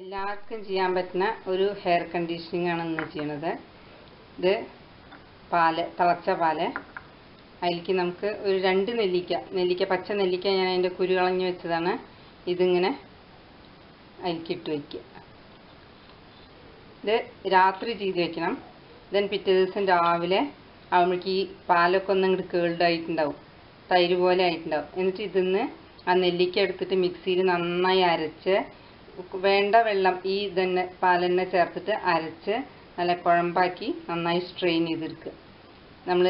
എല്ലാവർക്കും ചെയ്യാൻ പറ്റുന്ന ഒരു ഹെയർ കണ്ടീഷനിങ് ആണ് ഇന്ന് ചെയ്യണത്. ഇത് പാൽ തിളച്ച പാൽ. അതിലേക്ക് നമുക്ക് ഒരു രണ്ട് നെല്ലിക്ക നെല്ലിക്ക പച്ച നെല്ലിക്ക ഞാൻ അതിന്റെ കുരു കളഞ്ഞ് വെച്ചതാണ്. ഇതിങ്ങനെ അതിലേക്കിട്ട് വയ്ക്കുക ഇത് രാത്രി ചെയ്ത് വെക്കണം. ദെൻ പിറ്റേ ദിവസം രാവിലെ ആകുമ്പോഴേക്ക് ഈ പാലൊക്കെ ഒന്നും ഇങ്ങോട്ട് കേൾഡ് ആയിട്ടുണ്ടാവും. തൈര് പോലെ ആയിട്ടുണ്ടാവും. എന്നിട്ട് ഇതിന്ന് ആ നെല്ലിക്ക എടുത്തിട്ട് മിക്സിയിൽ നന്നായി അരച്ച് വേണ്ട വെള്ളം ഈ ഇതന്നെ പാലെന്നെ ചേർത്തിട്ട് അരച്ച് നല്ല കുഴമ്പാക്കി നന്നായി സ്ട്രെയിൻ ചെയ്തെടുക്കുക. നമ്മൾ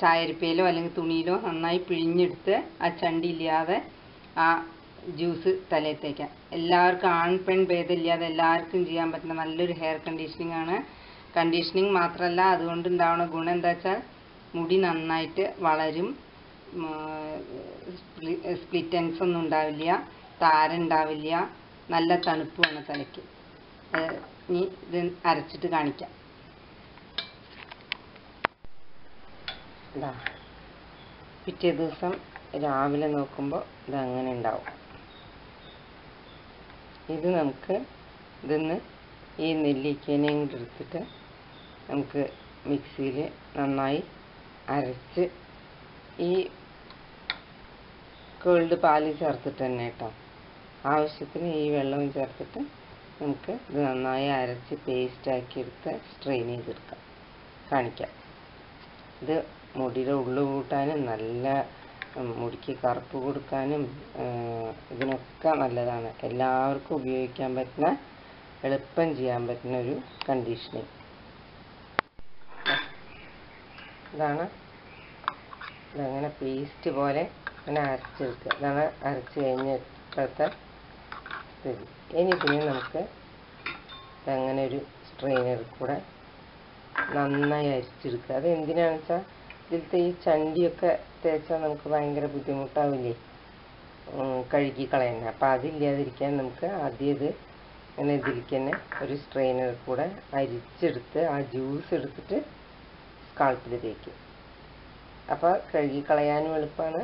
ചായരിപ്പയിലോ അല്ലെങ്കിൽ തുണിയിലോ നന്നായി പിഴിഞ്ഞെടുത്ത് ആ ചണ്ടി ഇല്ലാതെ ആ ജ്യൂസ് തലയിൽ തേക്കാം. എല്ലാവർക്കും ആൺ പെൺ ഭേദമില്ലാതെ എല്ലാവർക്കും ചെയ്യാൻ പറ്റുന്ന നല്ലൊരു ഹെയർ കണ്ടീഷനിങ് ആണ്. കണ്ടീഷനിങ് മാത്രമല്ല അതുകൊണ്ട് ഉണ്ടാവുന്ന ഗുണം എന്താ വെച്ചാൽ മുടി നന്നായിട്ട് വളരും. സ്പ്ലിറ്റൻസ് ഒന്നും ഉണ്ടാവില്ല. താരുണ്ടാവില്ല നല്ല തണുപ്പ് വേണം തലയ്ക്ക് ഇനി ഇത് അരച്ചിട്ട് കാണിക്കാം. ഇതാ പിറ്റേ ദിവസം രാവിലെ നോക്കുമ്പോൾ ഇത് അങ്ങനെ ഉണ്ടാവും. ഇത് നമുക്ക് ഇതിന്ന് ഈ നെല്ലിക്കേനയും കൂടെ എടുത്തിട്ട് നമുക്ക് മിക്സിയിൽ നന്നായി അരച്ച് ഈ കേൾഡ് പാൽ ചേർത്തിട്ട് തന്നെ കേട്ടോ. ആവശ്യത്തിന് ഈ വെള്ളവും ചേർത്തിട്ട് നമുക്ക് ഇത് നന്നായി അരച്ച് പേസ്റ്റ് ആക്കി എടുത്ത് സ്ട്രെയിൻ ചെയ്തെടുക്കാം. കാണിക്കാം. ഇത് മുടിയുടെ ഉള്ളു കൂട്ടാനും നല്ല മുടിക്ക് കറുപ്പ് കൊടുക്കാനും ഇതിനൊക്കെ നല്ലതാണ്. എല്ലാവർക്കും ഉപയോഗിക്കാൻ പറ്റുന്ന എളുപ്പം ചെയ്യാൻ പറ്റുന്ന ഒരു കണ്ടീഷനിങ് ഇതാണ് ഇതങ്ങനെ പേസ്റ്റ് പോലെ അങ്ങനെ അരച്ചെടുക്കുക. ഇതാണ് അരച്ച് കഴിഞ്ഞപ്പോഴത്തെ സ്ഥിതി ഇനി പിന്നെ നമുക്ക് അങ്ങനെ ഒരു സ്ട്രെയിനർ കൂടെ നന്നായി അരിച്ചെടുക്കുക. അത് എന്തിനാണെന്ന് വെച്ചാൽ ഇതിലത്തെ ഈ ചണ്ടിയൊക്കെ തേച്ചാൽ നമുക്ക് ഭയങ്കര ബുദ്ധിമുട്ടാവില്ലേ? കഴുകി കളയുന്നത് അപ്പോൾ അതില്ലാതിരിക്കാൻ നമുക്ക് ആദ്യം ഇത് ഇങ്ങനെ ഇതിലേക്ക് തന്നെ ഒരു സ്ട്രെയിനർ കൂടെ അരിച്ചെടുത്ത് ആ ജ്യൂസ് എടുത്തിട്ട് സ്കാൾപ്പിൽ തേക്കും. അപ്പോൾ കഴുകി കളയാനും എളുപ്പമാണ്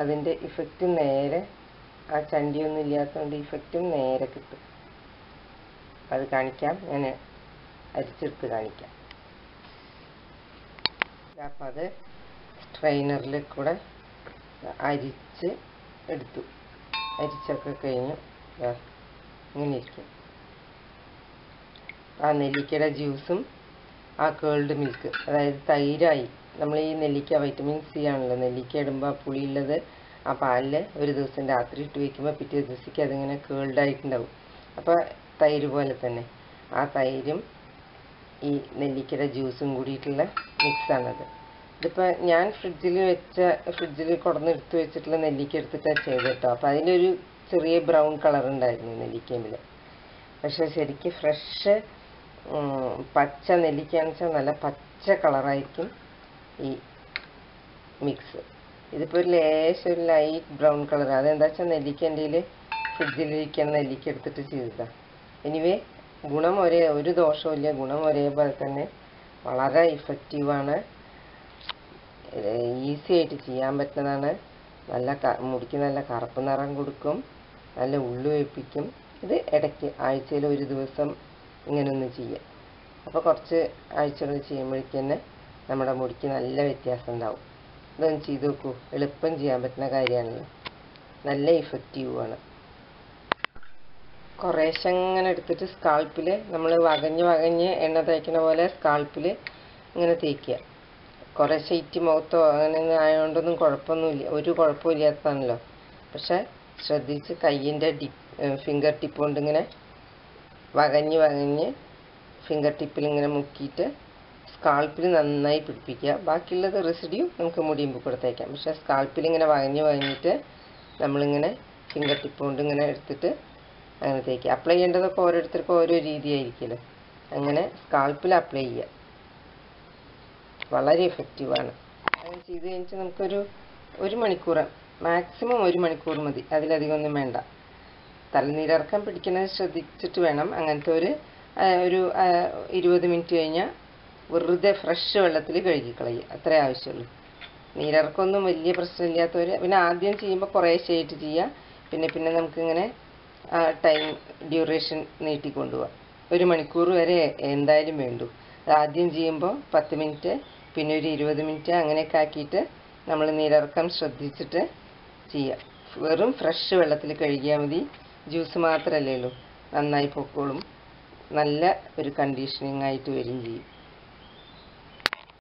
അതിന്റെ ഇഫക്റ്റ് നേരെ ആ ചണ്ടിയൊന്നും ഇല്ലാത്തതുകൊണ്ട് ഇഫക്റ്റും നേരെ കിട്ടും. അത് കാണിക്കാം. ഞാൻ അരിച്ചെടുത്ത് കാണിക്കാം. അപ്പം അത് സ്ട്രെയിനറിൽ കൂടെ അരിച്ച് എടുത്തു. അരിച്ചൊക്കെ കഴിഞ്ഞു. ഇങ്ങനെ ഇരിക്കും. ആ നെല്ലിക്കയുടെ ജ്യൂസും ആ കേൾഡ് മിൽക്ക് അതായത് തൈരായി. നമ്മൾ ഈ നെല്ലിക്ക വൈറ്റമിൻ സി ആണല്ലോ. നെല്ലിക്ക ഇടുമ്പോൾ പുളിയുള്ളത് ആ പാലിൽ ഒരു ദിവസം രാത്രി ഇട്ട് വയ്ക്കുമ്പോൾ പിറ്റേ ദിവസത്തേക്ക് അതിങ്ങനെ കേൾഡ് ആയിട്ടുണ്ടാവും അപ്പോൾ തൈര് പോലെ തന്നെ. ആ തൈരും ഈ നെല്ലിക്കയുടെ ജ്യൂസും കൂടിയിട്ടുള്ള മിക്സാണത്. ഇതിപ്പോൾ ഞാൻ ഫ്രിഡ്ജിൽ വെച്ച ഫ്രിഡ്ജിൽ കൊടുന്ന് വെച്ചിട്ടുള്ള നെല്ലിക്ക എടുത്തിട്ടാണ് ചെയ്ത് കേട്ടോ അപ്പോൾ അതിനൊരു ചെറിയ ബ്രൗൺ കളർ ഉണ്ടായിരുന്നു നെല്ലിക്കേമ്പിൽ പക്ഷേ ശരിക്കും ഫ്രഷ് പച്ച നെല്ലിക്കാന്ന് വെച്ചാൽ നല്ല പച്ച കളറായിരിക്കും ഈ മിക്സ്. ഇതിപ്പോൾ ഒരു ലേശം ഒരു ലൈറ്റ് ബ്രൗൺ കളർ അതെന്താ വെച്ചാൽ നെല്ലിക്ക എന്റെ ഫ്രിഡ്ജിലിരിക്കുന്ന നെല്ലിക്ക എടുത്തിട്ട് ചെയ്തതാണ് എനിവേ ഗുണം ഒരേ ഒരു ദോഷമില്ല ഗുണം ഒരേപോലെ തന്നെ വളരെ ഇഫക്റ്റീവാണ് ഈസി ആയിട്ട് ചെയ്യാൻ പറ്റുന്നതാണ്. നല്ല മുടിക്ക് നല്ല കറുപ്പ് നിറം കൊടുക്കും. നല്ല ഉള്ളു വെപ്പിക്കും. ഇത് ഇടയ്ക്ക് ആഴ്ചയിൽ ഒരു ദിവസം ഇങ്ങനെ ഒന്ന് ചെയ്യാം. അപ്പോൾ കുറച്ച് ആഴ്ചകൾ ചെയ്യുമ്പോഴേക്ക് തന്നെ നമ്മുടെ മുടിക്ക് നല്ല വ്യത്യാസം ഉണ്ടാവും. ഇതൊന്ന് ചെയ്ത് നോക്കൂ. എളുപ്പം ചെയ്യാൻ പറ്റുന്ന കാര്യമാണല്ലോ. നല്ല ഇഫക്റ്റീവുമാണ് കുറേശ്ശെ അങ്ങനെ എടുത്തിട്ട് സ്കാൾപ്പിൽ നമ്മൾ വകഞ്ഞ് വകഞ്ഞ് എണ്ണ തേക്കുന്ന പോലെ സ്കാൾപ്പിൽ ഇങ്ങനെ തേക്കുക. കുറേശ്ശെ ഇറ്റി മുഖത്തോ അങ്ങനെ ആയതുകൊണ്ടൊന്നും കുഴപ്പമൊന്നുമില്ല. ഒരു കുഴപ്പമില്ലാത്തതാണല്ലോ പക്ഷെ ശ്രദ്ധിച്ച് കയ്യിന്റെ ഡി ഫിംഗർ ടിപ്പ് കൊണ്ട് ഇങ്ങനെ വകഞ്ഞ് വകഞ്ഞ് ഫിംഗർ ടിപ്പിൽ ഇങ്ങനെ മുക്കിയിട്ട് സ്കാൾപ്പിൽ നന്നായി പിടിപ്പിക്കുക. ബാക്കിയുള്ളത് റെസിഡ്യൂ നമുക്ക് മുടിയുമ്പോൾ കൊടുത്തേക്കാം തേക്കാം പക്ഷേ സ്കാൾപ്പിൽ ഇങ്ങനെ വകഞ്ഞ് വഴഞ്ഞിട്ട് നമ്മളിങ്ങനെ ഫിംഗർ ടിപ്പ് കൊണ്ട് ഇങ്ങനെ എടുത്തിട്ട് അങ്ങനെ തേക്കുക. അപ്ലൈ ചെയ്യേണ്ടതൊക്കെ ഓരോരുത്തർക്കും ഓരോ രീതിയായിരിക്കുമല്ലോ. അങ്ങനെ സ്കാൾപ്പിൽ അപ്ലൈ ചെയ്യുക. വളരെ എഫക്റ്റീവാണ് അങ്ങനെ ചെയ്ത് കഴിഞ്ഞാൽ നമുക്കൊരു ഒരു മണിക്കൂർ മാക്സിമം ഒരു മണിക്കൂർ മതി. അതിലധികം ഒന്നും വേണ്ട. തലനീരിറക്കം പിടിക്കുന്നത് ശ്രദ്ധിച്ചിട്ട് വേണം. അങ്ങനത്തെ ഒരു ഒരു ഇരുപത് മിനിറ്റ് കഴിഞ്ഞാൽ വെറുതെ ഫ്രഷ് വെള്ളത്തിൽ കഴുകി കളയുക അത്രേ ആവശ്യമുള്ളൂ. നീരിറക്കൊന്നും വലിയ പ്രശ്നമില്ലാത്തവർ പിന്നെ ആദ്യം ചെയ്യുമ്പോൾ കുറേശ്ശെയായിട്ട് ചെയ്യുക പിന്നെ പിന്നെ നമുക്കിങ്ങനെ ആ ടൈം ഡ്യൂറേഷൻ നീട്ടിക്കൊണ്ടുപോകാം ഒരു മണിക്കൂർ വരെ എന്തായാലും വേണ്ടു. ആദ്യം ചെയ്യുമ്പോൾ പത്ത് മിനിറ്റ് പിന്നെ ഒരു ഇരുപത് മിനിറ്റ് അങ്ങനെയൊക്കെ ആക്കിയിട്ട് നമ്മൾ നീരിറക്കം ശ്രദ്ധിച്ചിട്ട് ചെയ്യാം. വെറും ഫ്രഷ് വെള്ളത്തിൽ കഴുകിയാൽ മതി. ജ്യൂസ് മാത്രമല്ലേ ഉള്ളൂ. നന്നായി പൊക്കോളും. നല്ല ഒരു കണ്ടീഷനിങ് ആയിട്ട് വരും ചെയ്യും.